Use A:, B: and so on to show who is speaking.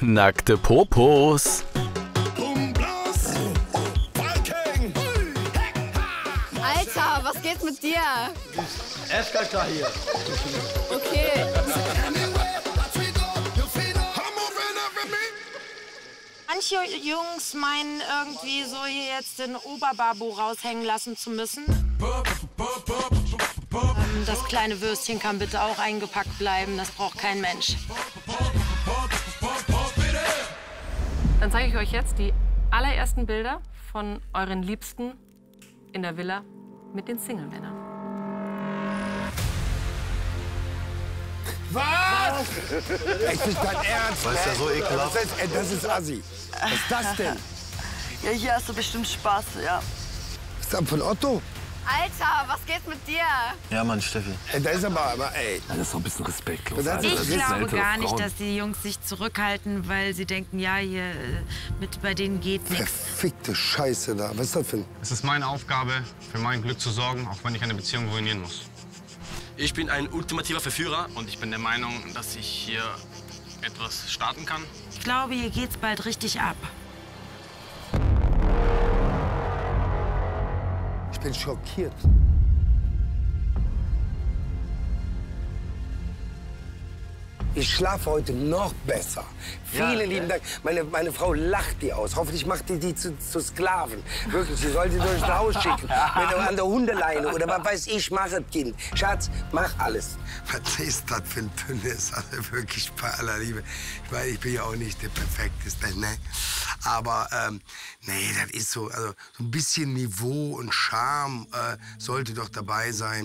A: Nackte Popos.
B: Alter, was geht mit dir?
C: Esskata hier.
B: Okay.
D: Manche Jungs meinen irgendwie so hier jetzt den Oberbabu raushängen lassen zu müssen. Ähm, Das kleine Würstchen kann bitte auch eingepackt bleiben, das braucht kein Mensch.
E: Dann zeige ich euch jetzt die allerersten Bilder von euren Liebsten in der Villa mit den Single-Männern.
F: Echt nicht dein Ernst?
C: Was ist ja so ekelhaft?
F: Das ist, ey, das ist Assi. Was ist das denn?
G: Ja, hier hast du bestimmt Spaß, ja.
F: Ist das von Otto?
B: Alter, was geht mit dir?
C: Ja, Mann, Steffi.
F: Ey, da ist aber, aber ey.
H: Das ist doch ein bisschen respektlos.
F: Das
H: Das
D: Ich
H: ist
D: glaube gar nicht,
H: Frauen.
D: dass die Jungs sich zurückhalten, weil sie denken, ja, hier äh, mit bei denen geht nichts.
F: Verfickte Scheiße da. Was ist das für ein...
I: Es ist meine Aufgabe, für mein Glück zu sorgen, auch wenn ich eine Beziehung ruinieren muss.
J: Ich bin ein ultimativer Verführer und ich bin der Meinung, dass ich hier etwas starten kann.
D: Ich glaube, hier geht's bald richtig ab.
F: Bin schockiert. Ich schlafe heute noch besser. Vielen lieben Dank. Meine, meine Frau lacht die aus. Hoffentlich macht die die zu, zu Sklaven. Wirklich, sie soll sie durchs Haus schicken. Mit, an der Hundeleine oder was weiß ich, mach es, Kind. Schatz, mach alles. Was ist das für ein Dünnes? Also wirklich bei aller Liebe. Ich meine, ich bin ja auch nicht der Perfekteste, ne? Aber, ähm, nee, das ist so, also so ein bisschen Niveau und Charme äh, sollte doch dabei sein.